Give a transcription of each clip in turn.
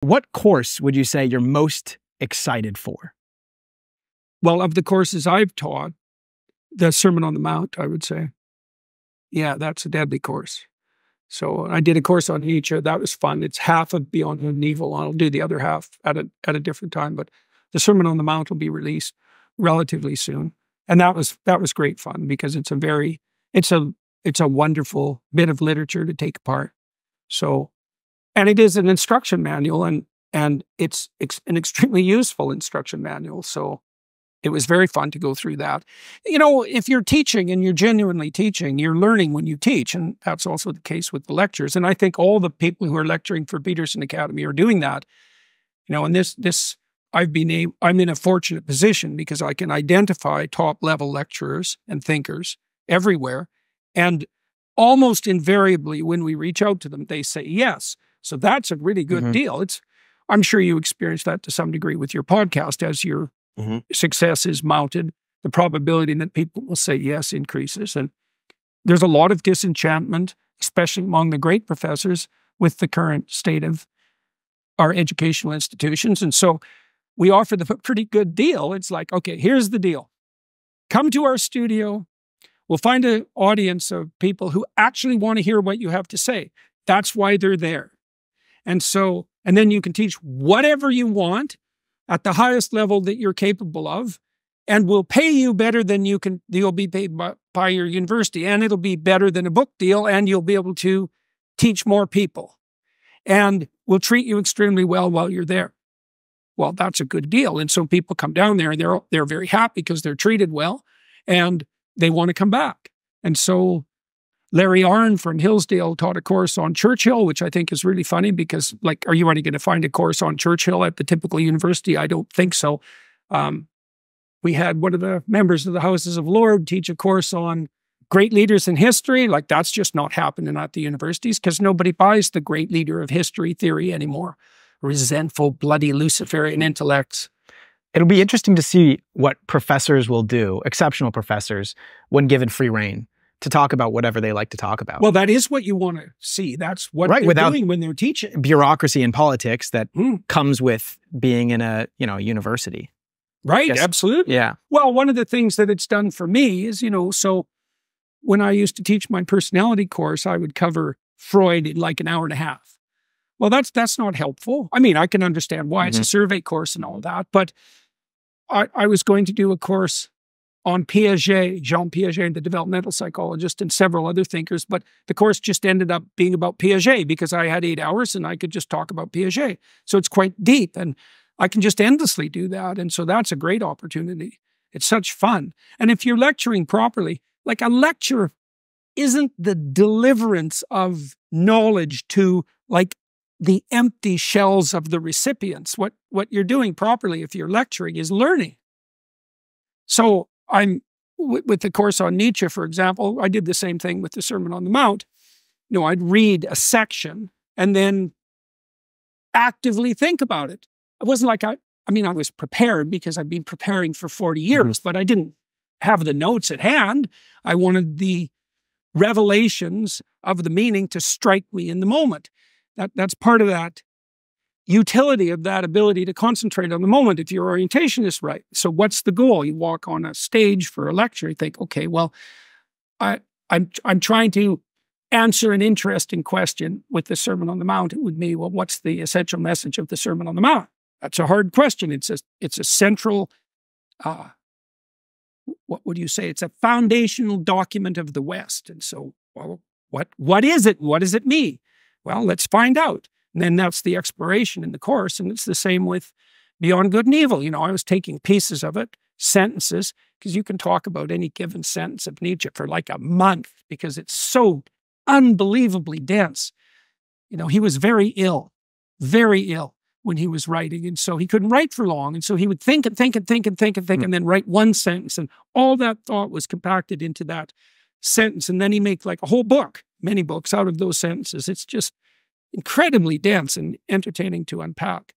What course would you say you're most excited for? Well, of the courses I've taught, the Sermon on the Mount, I would say. Yeah, that's a deadly course. So I did a course on Nietzsche. That was fun. It's half of Beyond Good and Evil. I'll do the other half at a at a different time. But the Sermon on the Mount will be released relatively soon, and that was that was great fun because it's a very it's a it's a wonderful bit of literature to take apart. So, and it is an instruction manual, and and it's an extremely useful instruction manual. So it was very fun to go through that. You know, if you're teaching and you're genuinely teaching, you're learning when you teach. And that's also the case with the lectures. And I think all the people who are lecturing for Peterson Academy are doing that. You know, and this, this, I've been a, I'm in a fortunate position because I can identify top level lecturers and thinkers everywhere. And almost invariably, when we reach out to them, they say yes. So that's a really good mm -hmm. deal. It's, I'm sure you experience that to some degree with your podcast as you're mm-hmm. success is mounted, the probability that people will say yes increases. And there's a lot of disenchantment, especially among the great professors, with the current state of our educational institutions. And so we offer them a pretty good deal. It's like, okay, here's the deal come to our studio. We'll find an audience of people who actually want to hear what you have to say. That's why they're there. And so, and then you can teach whatever you want at the highest level that you're capable of and will pay you better than you can you'll be paid by, by, your university. And it'll be better than a book deal and you'll be able to teach more people and will treat you extremely well while you're there. Well that's a good deal. And so people come down there and they're they're very happy because they're treated well and they want to come back. And so Larry Arnn from Hillsdale taught a course on Churchill, which I think is really funny because, like, are you already going to find a course on Churchill at the typical university? I don't think so. Um, we had one of the members of the Houses of Lord teach a course on great leaders in history. Like, that's just not happening at the universities because nobody buys the great leader of history theory anymore. Resentful, bloody Luciferian intellects. It'll be interesting to see what professors will do, exceptional professors, when given free rein to talk about whatever they like to talk about. Well, that is what you want to see. That's what right, they're without doing when they're teaching. Bureaucracy and politics that mm. comes with being in a, you know, university. Right, absolutely. Yeah. Well, one of the things that it's done for me is, you know, so when I used to teach my personality course, I would cover Freud in like an hour and a half. Well, that's that's not helpful. I mean, I can understand why mm -hmm. it's a mm-hmm. survey course and all that, but I, I was going to do a course on Piaget, Jean Piaget, and the developmental psychologist, and several other thinkers. But the course just ended up being about Piaget because I had eight hours and I could just talk about Piaget. So it's quite deep and I can just endlessly do that. And so that's a great opportunity. It's such fun. And if you're lecturing properly, like a lecture isn't the deliverance of knowledge to like the empty shells of the recipients. What, what you're doing properly if you're lecturing is learning. So I'm with the course on Nietzsche, for example, I did the same thing with the Sermon on the Mount. You know, I'd read a section and then actively think about it. It wasn't like I, I mean, I was prepared because I've been preparing for 40 years, mm but I didn't have the notes at hand. I wanted the revelations of the meaning to strike me in the moment. That, that's part of that utility of that ability to concentrate on the moment if your orientation is right. So what's the goal? You walk on a stage for a lecture, you think, okay, well, I, I'm, I'm trying to answer an interesting question with the Sermon on the Mount. It would be, well, what's the essential message of the Sermon on the Mount? That's a hard question. It's a, it's a central, uh, what would you say? It's a foundational document of the West. And so, well, what, what is it? What does it mean? Well, let's find out. And then that's the exploration in the course. And it's the same with Beyond Good and Evil. You know, I was taking pieces of it, sentences, because you can talk about any given sentence of Nietzsche for like a month because it's so unbelievably dense. You know, he was very ill, very ill when he was writing. And so he couldn't write for long. And so he would think and think and think and think and think mm. and then write one sentence. And all that thought was compacted into that sentence. And then he make like a whole book, many books out of those sentences. It's just incredibly dense and entertaining to unpack.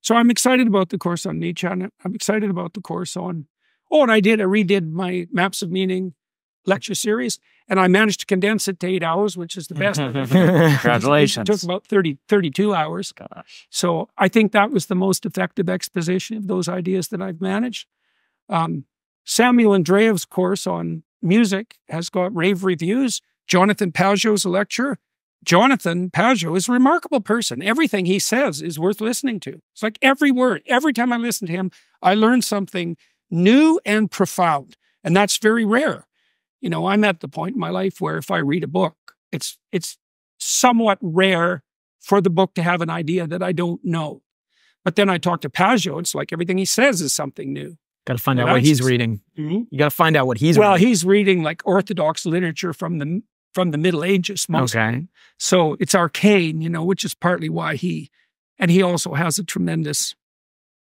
So I'm excited about the course on Nietzsche. And I'm excited about the course on, oh, and I did, I redid my Maps of Meaning lecture series. And I managed to condense it to eight hours, which is the best. Congratulations. It took about 30, 32 hours. Gosh. So I think that was the most effective exposition of those ideas that I've managed. Um, Samuel Andreev's course on music has got rave reviews. Jonathan Pageau's lecture. Jonathan Pageau is a remarkable person. Everything he says is worth listening to. It's like every word, every time I listen to him, I learn something new and profound. And that's very rare. You know, I'm at the point in my life where if I read a book, it's it's somewhat rare for the book to have an idea that I don't know. But then I talk to Pageau, it's like everything he says is something new. Got to find out what he's reading. Hmm? You got to find out what he's well, reading. he's reading like Orthodox literature from the from the Middle Ages mostly. okay. So it's arcane, you know, which is partly why he, and he also has a tremendous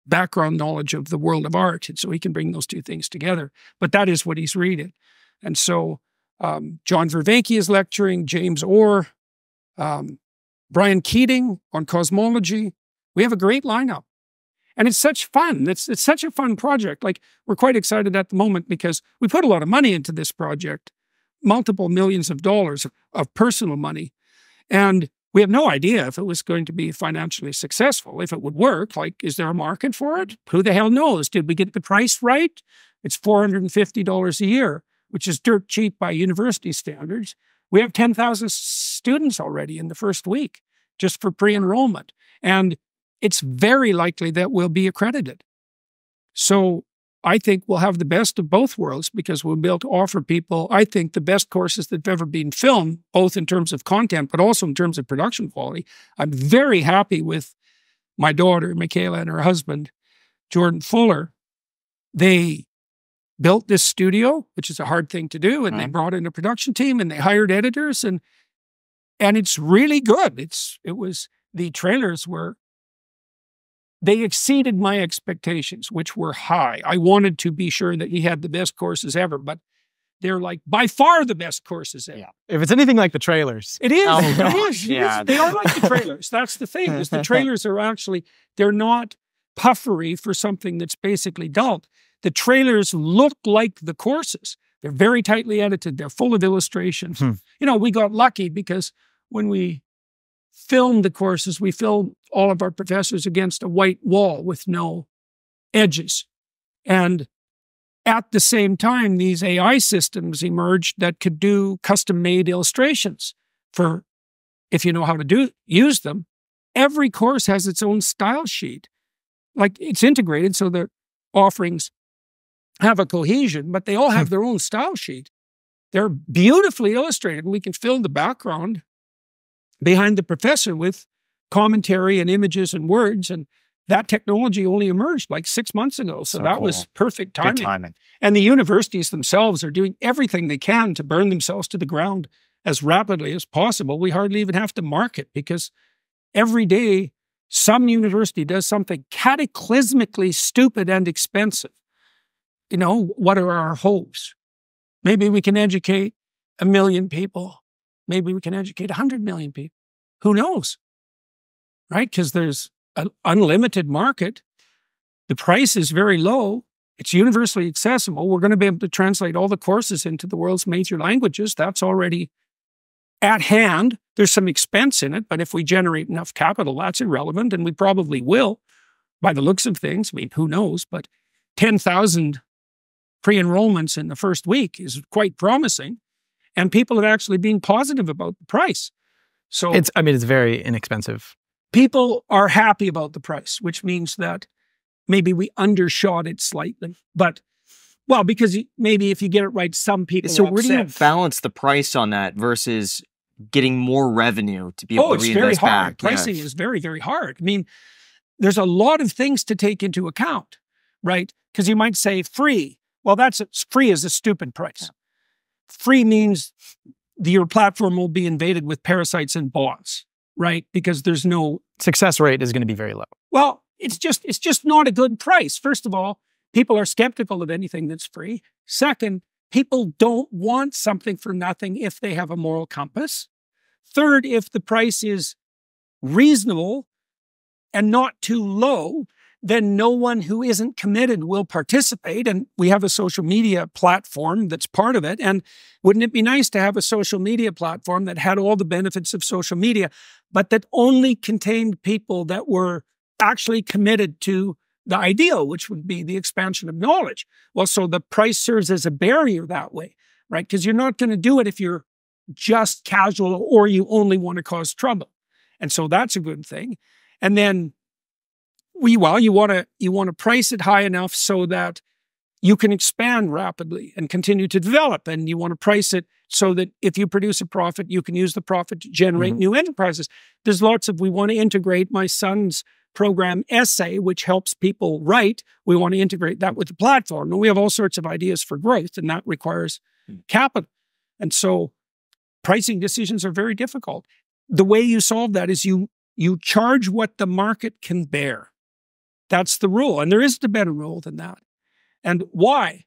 background knowledge of the world of art. And so he can bring those two things together. But that is what he's reading. And so um, John Vervaeke is lecturing, James Orr, um, Brian Keating on cosmology. We have a great lineup. And it's such fun. It's, it's such a fun project. Like, we're quite excited at the moment because we put a lot of money into this project, multiple millions of dollars of, personal money. And we have no idea if it was going to be financially successful, if it would work. Like, is there a market for it? Who the hell knows? Did we get the price right? It's $450 a year, which is dirt cheap by university standards. We have 10,000 students already in the first week just for pre enrollment. And it's very likely that we'll be accredited. So I think we'll have the best of both worlds because we'll be able to offer people, I think, the best courses that have ever been filmed, both in terms of content, but also in terms of production quality. I'm very happy with my daughter, Mikhaila, and her husband, Jordan Fuller. They built this studio, which is a hard thing to do, and they Mhm. brought in a production team and they hired editors and and it's really good. It's it was the trailers were they exceeded my expectations, which were high. I wanted to be sure that he had the best courses ever, but they're like by far the best courses ever. Yeah. If it's anything like the trailers, It is. Oh, it gosh, is. Yeah. is. They are like the trailers. That's the thing. Is the trailers are actually they're not puffery for something that's basically dull. The trailers look like the courses. They're very tightly edited. They're full of illustrations. Hmm. You know, we got lucky because when we filmed the courses, we filmed all of our professors against a white wall with no edges. And at the same time, these AI systems emerged that could do custom made illustrations for if you know how to do use them. Every course has its own style sheet. Like it's integrated so the offerings have a cohesion, but they all have hmm. their own style sheet. They're beautifully illustrated, and we can fill the background behind the professor with commentary and images and words. And that technology only emerged like six months ago. So, So that cool. was perfect timing. Timing. And the universities themselves are doing everything they can to burn themselves to the ground as rapidly as possible. We hardly even have to market because every day some university does something cataclysmically stupid and expensive. You know, what are our hopes? Maybe we can educate a million people. Maybe we can educate 100 million people. Who knows? Right? Because there's an unlimited market. The price is very low. It's universally accessible. We're going to be able to translate all the courses into the world's major languages. That's already at hand. There's some expense in it, but if we generate enough capital, that's irrelevant, and we probably will by the looks of things. I mean, who knows? But 10,000 pre enrollments in the first week is quite promising. And people have actually been positive about the price. So it's I mean it's very inexpensive. people are happy about the price, which means that maybe we undershot it slightly. But well, because maybe if you get it right, some people. So will where do you balance the price on that versus getting more revenue to be able Oh, to it's very reinvest hard. back? Yeah. Pricing is very, very hard. I mean, there's a lot of things to take into account, right? Because you might say free. Well, that's free is a stupid price. Free means the, your platform will be invaded with parasites and bots, right? Because there's no Success rate is going to be very low. Well, it's just it's just not a good price. First of all, people are skeptical of anything that's free. Second, people don't want something for nothing if they have a moral compass. Third, if the price is reasonable and not too low. Then no one who isn't committed will participate. And we have a social media platform that's part of it. And wouldn't it be nice to have a social media platform that had all the benefits of social media, but that only contained people that were actually committed to the ideal, which would be the expansion of knowledge? Well, so the price serves as a barrier that way, right? Because you're not going to do it if you're just casual or you only want to cause trouble. And so that's a good thing. And then well you want to you want to price it high enough so that you can expand rapidly and continue to develop and you want to price it so that if you produce a profit you can use the profit to generate mm-hmm. new enterprises. There's lots of we want to integrate my son's program essay which helps people write. We want to integrate that with the platform and we have all sorts of ideas for growth and that requires mm-hmm. capital. And so pricing decisions are very difficult. The way you solve that is you you charge what the market can bear that's the rule. And there isn't a better rule than that. And why?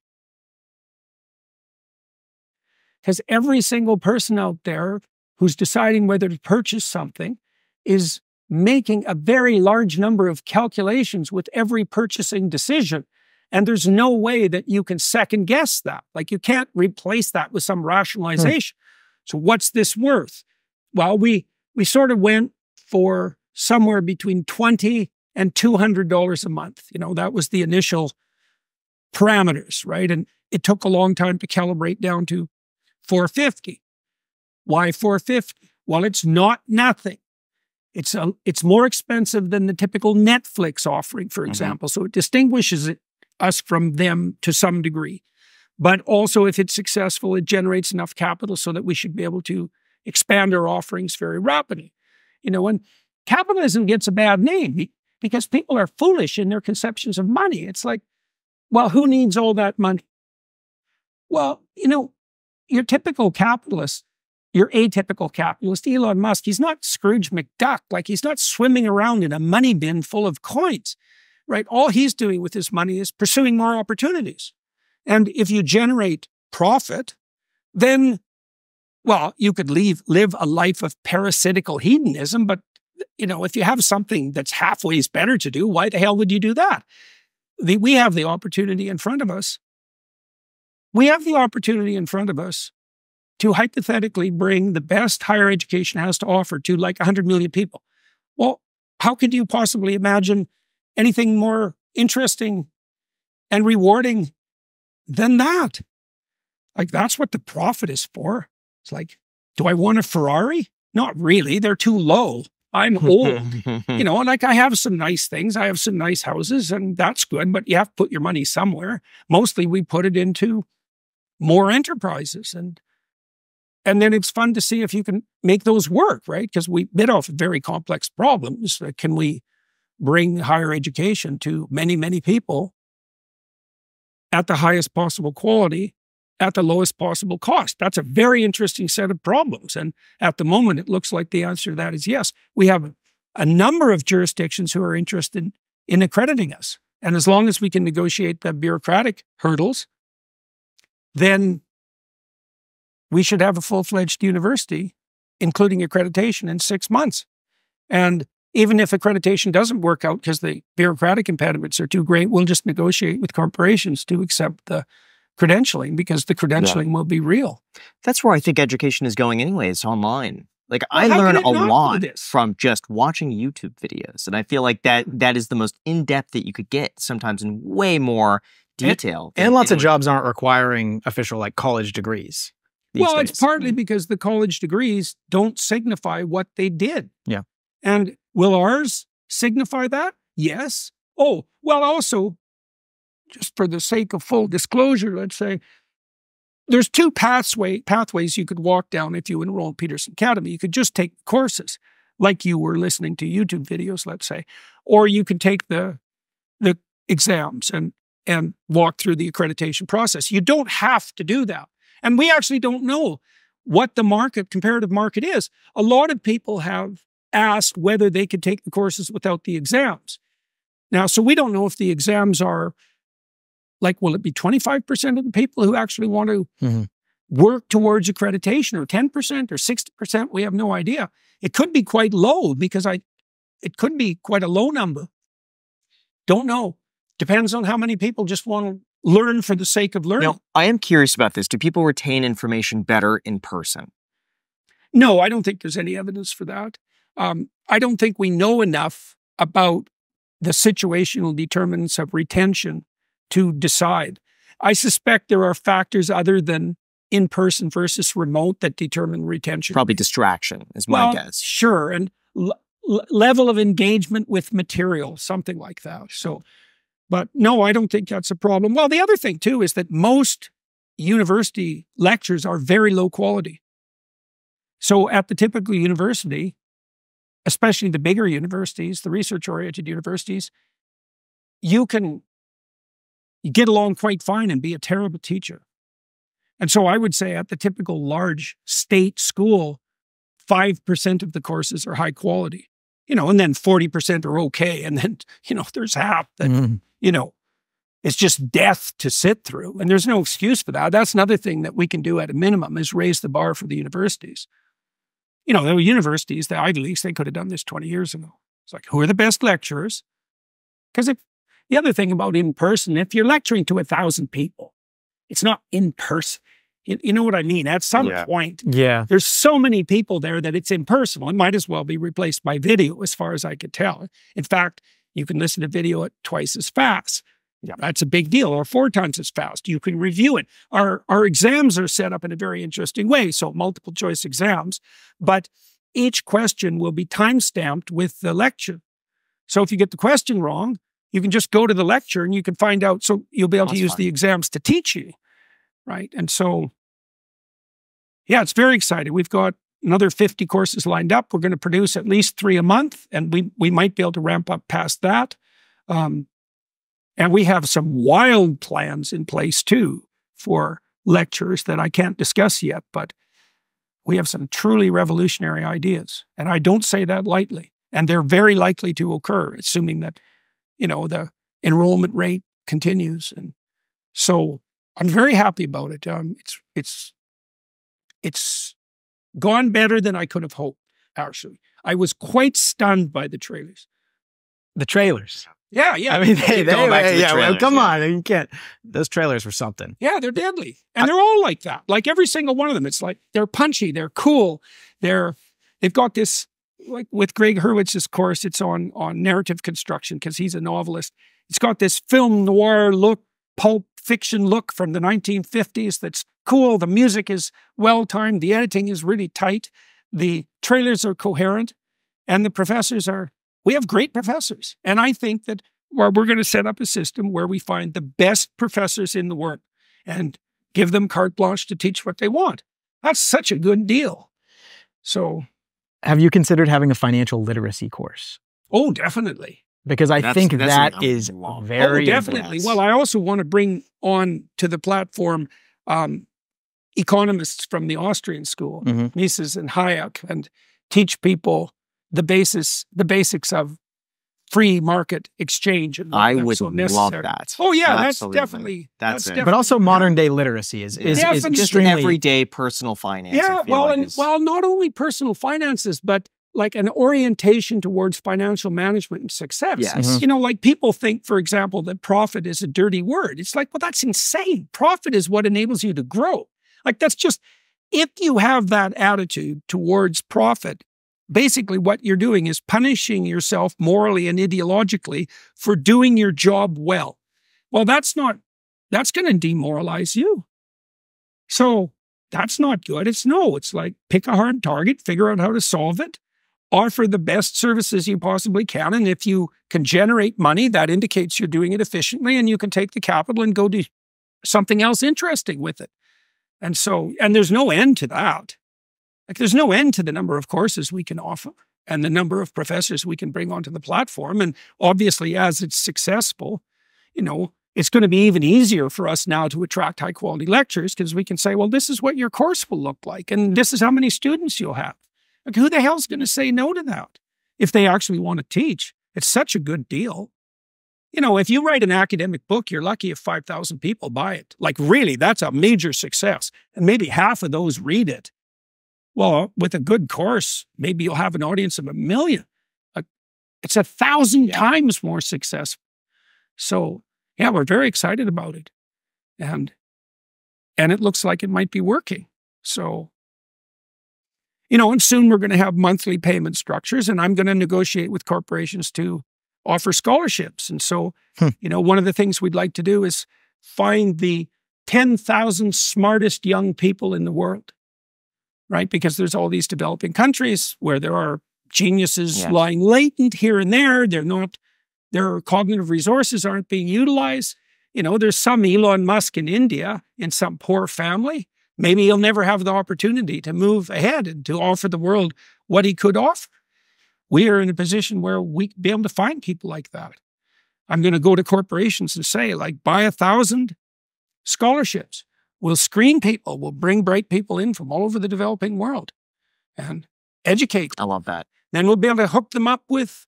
Because every single person out there who's deciding whether to purchase something is making a very large number of calculations with every purchasing decision. And there's no way that you can second guess that. Like you can't replace that with some rationalization. Hmm. So what's this worth? Well, we we sort of went for somewhere between 20 and $200 a month. You know, that was the initial parameters, right? And it took a long time to calibrate down to 450. Why 450? Well, it's not nothing. It's a, it's more expensive than the typical Netflix offering, for mm-hmm. example. Mm-hmm. So it distinguishes it, us from them to some degree. But also, if it's successful, it generates enough capital so that we should be able to expand our offerings very rapidly. You know, when capitalism gets a bad name, because people are foolish in their conceptions of money. It's like, well, who needs all that money? Well, you know, your typical capitalist, your atypical capitalist, Elon Musk, he's not Scrooge McDuck. Like he's not swimming around in a money bin full of coins, right? All he's doing with his money is pursuing more opportunities. And if you generate profit, then, well, you could leave, live a life of parasitical hedonism, but you know, if you have something that's halfway better to do, why the hell would you do that? The, we have the opportunity in front of us. We have the opportunity in front of us to hypothetically bring the best higher education has to offer to like 100 million people. Well, how could you possibly imagine anything more interesting and rewarding than that? Like, that's what the profit is for. It's like, do I want a Ferrari? Not really. They're too low. I'm old, you know, like I have some nice things. I have some nice houses and that's good, but you have to put your money somewhere. Mostly we put it into more enterprises and and then it's fun to see if you can make those work, right? Because we bit off very complex problems. Can we bring higher education to many, many people at the highest possible quality at the lowest possible cost? That's a very interesting set of problems. And at the moment, it looks like the answer to that is yes. We have a number of jurisdictions who are interested in accrediting us. And as long as we can negotiate the bureaucratic hurdles, then we should have a full fledged university, including accreditation, in six months. And even if accreditation doesn't work out because the bureaucratic impediments are too great, we'll just negotiate with corporations to accept the credentialing because the credentialing yeah. will be real. That's where I think education is going anyway. It's online. Like well, I learn a lot from just watching YouTube videos. And I feel like that that is the most in-depth that you could get sometimes in way more detail. And, and lots of jobs aren't requiring official like college degrees. Well, days. it's partly because the college degrees don't signify what they did. Yeah. And will ours signify that? Yes. Oh, well, also just for the sake of full disclosure, let's say, there's two pathway, pathways you could walk down if you enroll in Peterson Academy. You could just take courses like you were listening to YouTube videos, let's say, or you could take the, the exams and, and walk through the accreditation process. You don't have to do that. And we actually don't know what the market, comparative market is. A lot of people have asked whether they could take the courses without the exams. Now, so we don't know if the exams are like, will it be 25% of the people who actually want to mm-hmm. work towards accreditation or 10% or 60%? We have no idea. It could be quite low because I, it could be quite a low number. Don't know. Depends on how many people just want to learn for the sake of learning. Now, I am curious about this. Do people retain information better in person? No, I don't think there's any evidence for that. Um, I don't think we know enough about the situational determinants of retention to decide. I suspect there are factors other than in person versus remote that determine retention. Probably distraction is my well, guess. Sure. And l- level of engagement with material, something like that. So, but no, I don't think that's a problem. Well, the other thing too is that most university lectures are very low quality. So at the typical university, especially the bigger universities, the research oriented universities, you can get along quite fine and be a terrible teacher. And so I would say at the typical large state school, 5% of the courses are high quality, you know, and then 40% are okay. And then, you know, there's half that, mm. you know, it's just death to sit through. And there's no excuse for that. That's another thing that we can do at a minimum is raise the bar for the universities. You know, the universities, the Ivy Leagues, they could have done this 20 years ago. It's like, who are the best lecturers? Because if the other thing about in person, if you're lecturing to a thousand people, it's not in person. You, you know what I mean? At some yeah. point, yeah, there's so many people there that it's impersonal. It might as well be replaced by video, as far as I could tell. In fact, you can listen to video at twice as fast. Yeah. That's a big deal, or four times as fast. You can review it. Our, our exams are set up in a very interesting way. So, multiple choice exams, but each question will be time stamped with the lecture. So, if you get the question wrong, you can just go to the lecture and you can find out. So, you'll be able That's to use the exams to teach you. Right. And so, yeah, it's very exciting. We've got another 50 courses lined up. We're going to produce at least three a month, and we, we might be able to ramp up past that. Um, and we have some wild plans in place too for lectures that I can't discuss yet, but we have some truly revolutionary ideas. And I don't say that lightly. And they're very likely to occur, assuming that, you know, the enrollment rate continues. And so I'm very happy about it. Um, it's, it's it's gone better than I could have hoped, actually. I was quite stunned by the trailers. The trailers. Yeah, yeah. I mean, they, they, they yeah, well, come yeah. on. You can't, those trailers were something. Yeah, they're deadly. And I, they're all like that. Like every single one of them. It's like they're punchy, they're cool. They're, they've got this, like with Gregg Hurwitz's course, it's on, on narrative construction because he's a novelist. It's got this film noir look, pulp fiction look from the 1950s that's cool. The music is well timed. The editing is really tight. The trailers are coherent. And the professors are, we have great professors. And I think that well, we're going to set up a system where we find the best professors in the world and give them carte blanche to teach what they want. That's such a good deal. So, have you considered having a financial literacy course? Oh, definitely because I that's, think that's that is very oh, definitely. Well, I also want to bring on to the platform um, economists from the Austrian school, mm-hmm. Mises and Hayek, and teach people the basis, the basics of free market exchange. And I would so love that. Oh yeah, Absolutely. that's definitely that's, that's it. Definitely, but also modern day literacy is is, is extremely everyday personal finance. Yeah, well, like and is... well, not only personal finances, but like an orientation towards financial management and success. Yes. Mm-hmm. You know, like people think, for example, that profit is a dirty word. It's like, well, that's insane. Profit is what enables you to grow. Like, that's just, if you have that attitude towards profit, basically what you're doing is punishing yourself morally and ideologically for doing your job well. Well, that's not, that's going to demoralize you. So that's not good. It's no, it's like pick a hard target, figure out how to solve it, offer the best services you possibly can. And if you can generate money, that indicates you're doing it efficiently and you can take the capital and go do something else interesting with it. And so, and there's no end to that. Like there's no end to the number of courses we can offer and the number of professors we can bring onto the platform. And obviously, as it's successful, you know, it's going to be even easier for us now to attract high quality lectures because we can say, well, this is what your course will look like, and this is how many students you'll have. Like, who the hell's going to say no to that if they actually want to teach? It's such a good deal. You know, if you write an academic book, you're lucky if 5,000 people buy it. Like, really, that's a major success. And maybe half of those read it. Well, with a good course, maybe you'll have an audience of a million. It's a thousand yeah. times more successful. So yeah, we're very excited about it. And and it looks like it might be working. So you know, and soon we're going to have monthly payment structures, and I'm going to negotiate with corporations to offer scholarships. And so, hmm. you know, one of the things we'd like to do is find the 10,000 smartest young people in the world, right? Because there's all these developing countries where there are geniuses yes. lying latent here and there. They're not, their cognitive resources aren't being utilized. You know, there's some Elon Musk in India in some poor family. Maybe he'll never have the opportunity to move ahead and to offer the world what he could offer. We are in a position where we be able to find people like that. I'm going to go to corporations and say, like, buy a thousand scholarships. We'll screen people. We'll bring bright people in from all over the developing world and educate. Them. I love that. Then we'll be able to hook them up with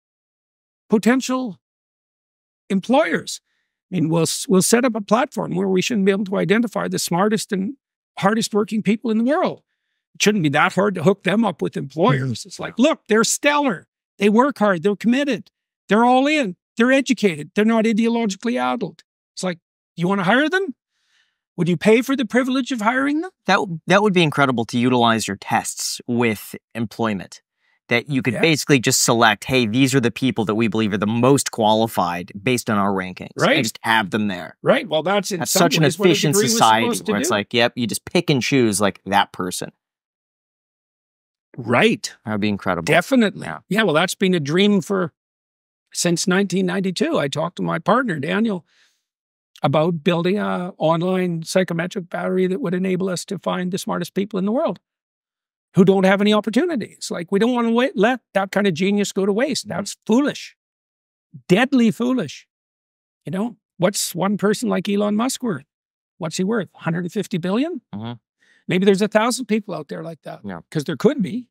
potential employers. I mean, we'll we'll set up a platform where we shouldn't be able to identify the smartest and hardest working people in the world. It shouldn't be that hard to hook them up with employers. It's like, look, they're stellar. They work hard. They're committed. They're all in. They're educated. They're not ideologically addled. It's like, you want to hire them? Would you pay for the privilege of hiring them? That that would be incredible to utilize your tests with employment. That you could yeah. basically just select, hey, these are the people that we believe are the most qualified based on our rankings. Right. And just have them there. Right. Well, that's, that's such an efficient society where it's do. like, yep, you just pick and choose like that person. Right. That would be incredible. Definitely. Yeah. yeah. Well, that's been a dream for since 1992. I talked to my partner, Daniel, about building a online psychometric battery that would enable us to find the smartest people in the world who don't have any opportunities. Like we don't want to wait, let that kind of genius go to waste. Mm-hmm. That's foolish, deadly foolish. You know, what's one person like Elon Musk worth? What's he worth? 150 billion? Mm-hmm. Maybe there's a thousand people out there like that. Yeah. Because there could be.